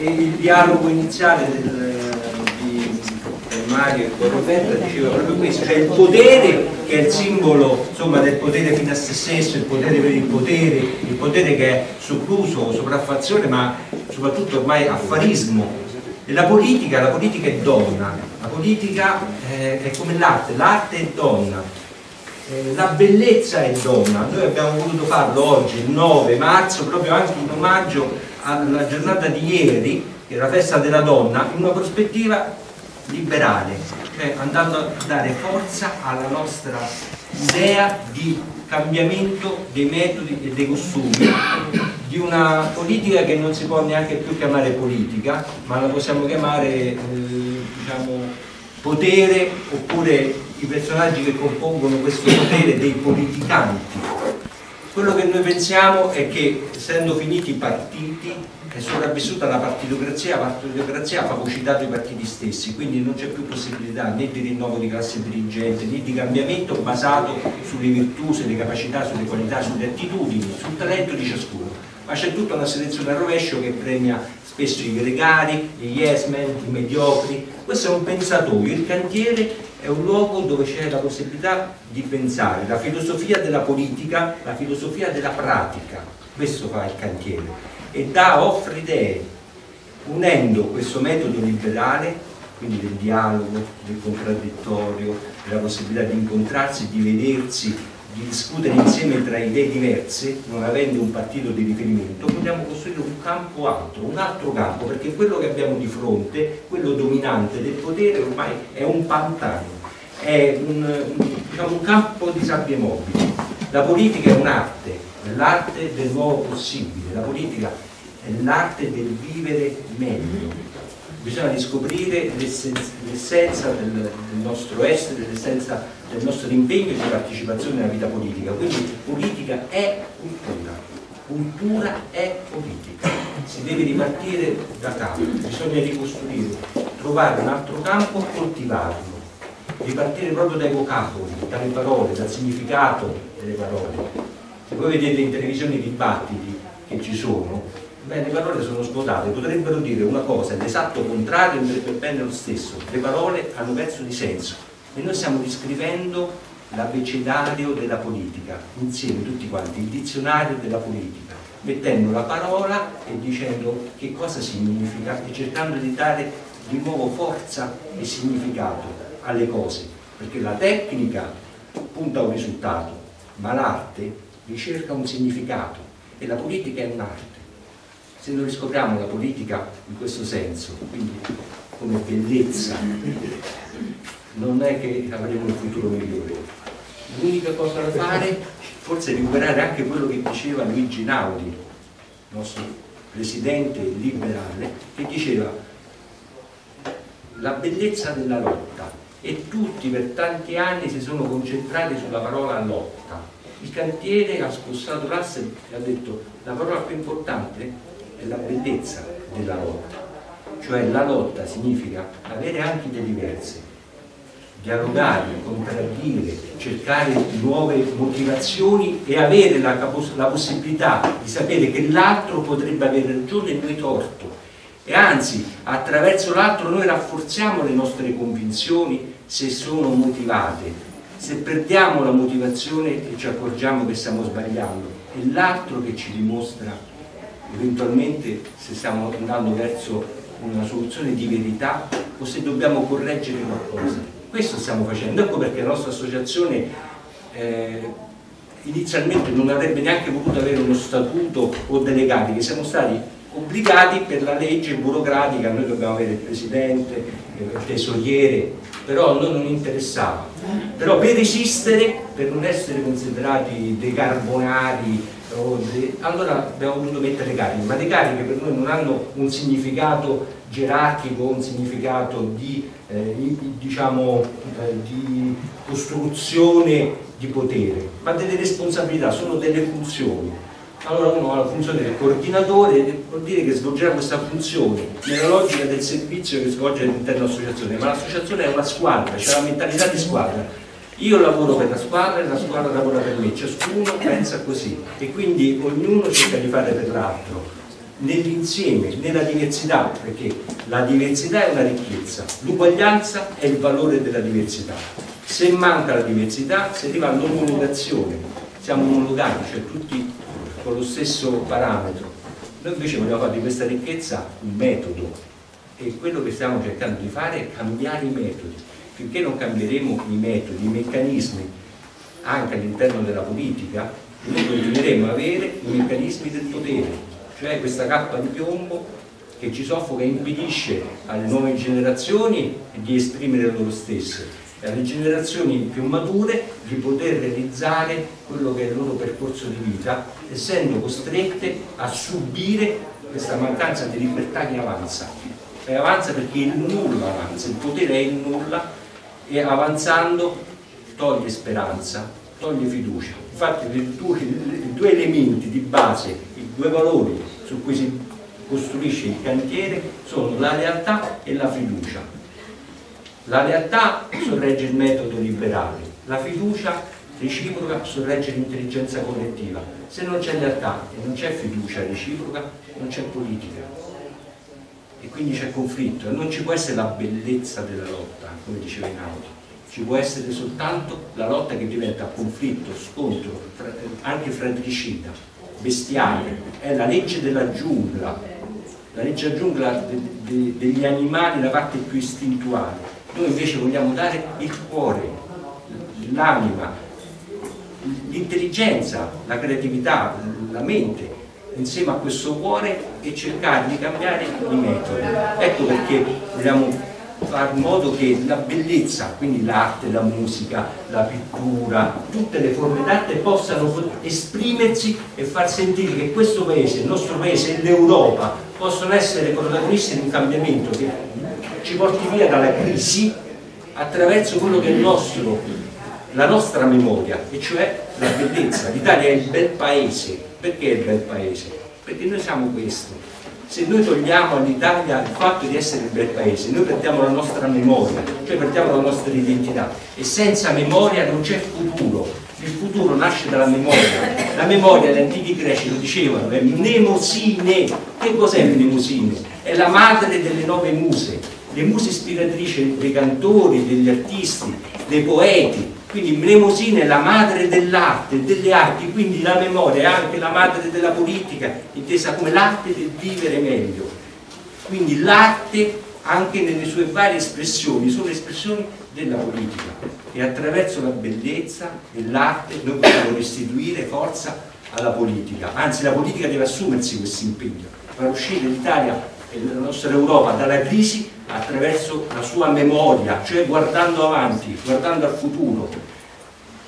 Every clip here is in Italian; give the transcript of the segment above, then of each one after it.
il dialogo iniziale del, di, Mario e Roberta diceva proprio questo, cioè il potere che è il simbolo insomma, del potere fino a se stesso, il potere per il potere, il potere che è sopruso, sopraffazione, ma soprattutto ormai affarismo. E la politica, la politica è donna, la politica è, è come l'arte, l'arte è donna, eh, la bellezza è donna. Noi abbiamo voluto farlo oggi, il 9 marzo, proprio anche in omaggio alla giornata di ieri, che è la festa della donna, in una prospettiva liberale, cioè andando a dare forza alla nostra idea di cambiamento dei metodi e dei costumi di una politica che non si può neanche più chiamare politica, ma la possiamo chiamare eh, diciamo, potere oppure i personaggi che compongono questo potere dei politicanti quello che noi pensiamo è che essendo finiti i partiti è sopravvissuta la partitocrazia, la partitocrazia ha fagocitato i partiti stessi, quindi non c'è più possibilità né di rinnovo di classe dirigente né di cambiamento basato sulle virtù, sulle capacità, sulle qualità, sulle attitudini, sul talento di ciascuno, ma c'è tutta una selezione a rovescio che premia spesso i gregari, gli yes men, i mediocri, questo è un pensatoio, il cantiere è un luogo dove c'è la possibilità di pensare. La filosofia della politica, la filosofia della pratica, questo fa il cantiere. E dà, offre idee, unendo questo metodo liberale, quindi del dialogo, del contraddittorio, della possibilità di incontrarsi, di vedersi, di discutere insieme tra idee diverse, non avendo un partito di riferimento, possiamo costruire un campo altro, un altro campo, perché quello che abbiamo di fronte, quello dominante del potere, ormai è un pantano, è un, diciamo, un campo di sabbie mobili. La politica è un'arte, l'arte del nuovo possibile, la politica è l'arte del vivere meglio. Bisogna riscoprire l'essenza del, del nostro essere, l'essenza del nostro impegno di partecipazione nella vita politica. Quindi politica è cultura, cultura è politica. Si deve ripartire da capo, bisogna ricostruire, trovare un altro campo, coltivarlo, ripartire proprio dai vocaboli, dalle parole, dal significato delle parole. Se voi vedete in televisione i dibattiti che ci sono, beh, le parole sono svuotate, potrebbero dire una cosa, l'esatto contrario andrebbe bene lo stesso. Le parole hanno perso di senso e noi stiamo riscrivendo l'abecedario della politica, insieme tutti quanti, il dizionario della politica, mettendo la parola e dicendo che cosa significa e cercando di dare di nuovo forza e significato alle cose, perché la tecnica punta a un risultato, ma l'arte ricerca un significato e la politica è un'arte. Se noi riscopriamo la politica in questo senso, quindi come bellezza non è che avremo un futuro migliore. L'unica cosa da fare forse è recuperare anche quello che diceva Luigi Naudi, nostro presidente liberale, che diceva la bellezza della lotta e tutti per tanti anni si sono concentrati sulla parola lotta. Il cantiere ha spostato l'asse e ha detto la parola più importante è la bellezza della lotta, cioè la lotta significa avere anche delle diverse, dialogare, contraddire, cercare nuove motivazioni e avere la, la possibilità di sapere che l'altro potrebbe avere ragione e noi torto. E anzi, attraverso l'altro noi rafforziamo le nostre convinzioni se sono motivate. Se perdiamo la motivazione e ci accorgiamo che stiamo sbagliando, è l'altro che ci dimostra eventualmente se stiamo andando verso una soluzione di verità o se dobbiamo correggere qualcosa. Questo stiamo facendo, ecco perché la nostra associazione eh, inizialmente non avrebbe neanche voluto avere uno statuto o delegati, che siamo stati obbligati per la legge burocratica, noi dobbiamo avere il presidente, eh, il tesoriere, però a noi non interessava. Però per esistere, per non essere considerati dei carbonari, allora abbiamo voluto mettere cariche, ma dei cariche per noi non hanno un significato gerarchico, un significato di, eh, diciamo, eh, di costruzione di potere, ma delle responsabilità, sono delle funzioni. Allora uno ha la funzione del coordinatore, vuol dire che svolgerà questa funzione nella logica del servizio che svolge all'interno dell'associazione, ma l'associazione è una squadra, c'è la mentalità di squadra. Io lavoro per la squadra e la squadra lavora per me, ciascuno pensa così e quindi ognuno cerca di fare per l'altro nell'insieme, nella diversità, perché la diversità è una ricchezza, l'uguaglianza è il valore della diversità. Se manca la diversità si arriva all'omologazione, siamo omologati, cioè tutti con lo stesso parametro. Noi invece vogliamo fare di questa ricchezza un metodo e quello che stiamo cercando di fare è cambiare i metodi. Finché non cambieremo i metodi, i meccanismi anche all'interno della politica, noi continueremo ad avere i meccanismi del potere, cioè questa cappa di piombo che ci soffoca e impedisce alle nuove generazioni di esprimere loro stesse alle generazioni più mature di poter realizzare quello che è il loro percorso di vita essendo costrette a subire questa mancanza di libertà che avanza e avanza perché il nulla avanza, il potere è il nulla e avanzando toglie speranza, toglie fiducia infatti i due, due elementi di base, i due valori su cui si costruisce il cantiere sono la lealtà e la fiducia. La lealtà sorregge il metodo liberale, la fiducia reciproca sorregge l'intelligenza collettiva. Se non c'è lealtà e non c'è fiducia reciproca, non c'è politica. E quindi c'è conflitto e non ci può essere la bellezza della lotta, come diceva Einaudi ci può essere soltanto la lotta che diventa conflitto, scontro, anche fratricida, bestiale, è la legge della giungla, la legge della giungla de, de, degli animali, la parte più istintuale. Noi invece vogliamo dare il cuore, l'anima, l'intelligenza, la creatività, la mente insieme a questo cuore e cercare di cambiare i metodi. Ecco perché vogliamo in modo che la bellezza, quindi l'arte, la musica, la pittura, tutte le forme d'arte possano esprimersi e far sentire che questo paese, il nostro paese e l'Europa possono essere protagonisti di un cambiamento che ci porti via dalla crisi attraverso quello che è il nostro, la nostra memoria, e cioè la bellezza. L'Italia è il bel paese. Perché è il bel paese? Perché noi siamo questo se noi togliamo all'Italia il fatto di essere un bel paese, noi perdiamo la nostra memoria, cioè perdiamo la nostra identità e senza memoria non c'è futuro, il futuro nasce dalla memoria, la memoria gli antichi greci lo dicevano, è mnemosine, che cos'è mnemosine? È la madre delle nove muse, le muse ispiratrici dei cantori, degli artisti, dei poeti, quindi Mnemosina è la madre dell'arte, delle arti, quindi la memoria è anche la madre della politica, intesa come l'arte del vivere meglio. Quindi l'arte, anche nelle sue varie espressioni, sono espressioni della politica e attraverso la bellezza e l'arte noi possiamo restituire forza alla politica, anzi la politica deve assumersi questo impegno, far uscire l'Italia la nostra Europa dalla crisi attraverso la sua memoria, cioè guardando avanti, guardando al futuro.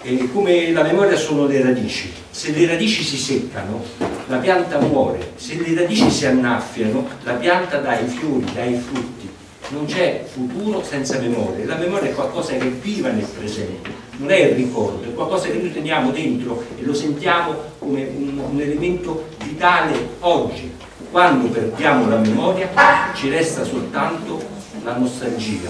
E come la memoria sono le radici, se le radici si seccano la pianta muore, se le radici si annaffiano la pianta dà i fiori, dà i frutti. Non c'è futuro senza memoria, la memoria è qualcosa che viva nel presente, non è il ricordo, è qualcosa che noi teniamo dentro e lo sentiamo come un, un elemento vitale oggi, quando perdiamo la memoria ci resta soltanto la nostalgia,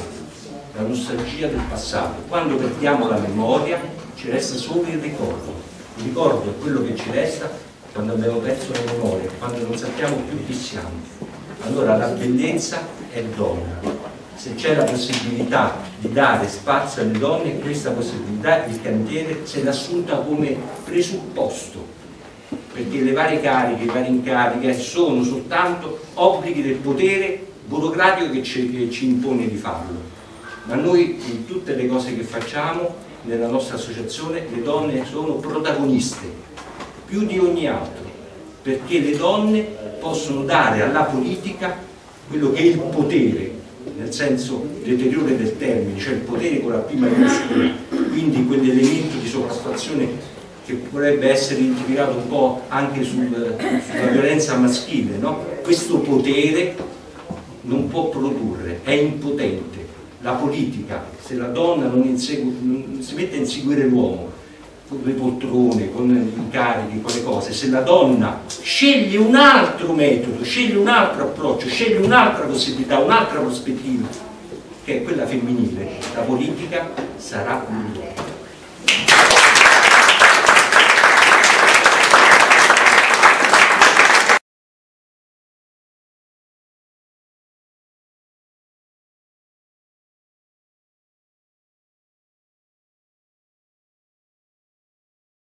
la nostalgia del passato. Quando perdiamo la memoria ci resta solo il ricordo. Il ricordo è quello che ci resta quando abbiamo perso la memoria, quando non sappiamo più chi siamo. Allora la bellezza è donna. Se c'è la possibilità di dare spazio alle donne, questa possibilità il cantiere se l'ha assunta come presupposto perché le varie cariche, i vari incarichi sono soltanto obblighi del potere burocratico che ci, che ci impone di farlo. Ma noi in tutte le cose che facciamo, nella nostra associazione, le donne sono protagoniste, più di ogni altro, perché le donne possono dare alla politica quello che è il potere, nel senso deteriore del termine, cioè il potere con la P maiuscola, quindi quell'elemento di sopraffazione che potrebbe essere identificato un po' anche sul, sulla violenza maschile, no? questo potere non può produrre, è impotente. La politica, se la donna non, insegue, non si mette a inseguire l'uomo con le poltrone, con gli incarichi, con le cose, se la donna sceglie un altro metodo, sceglie un altro approccio, sceglie un'altra possibilità, un'altra prospettiva, che è quella femminile, la politica sarà migliore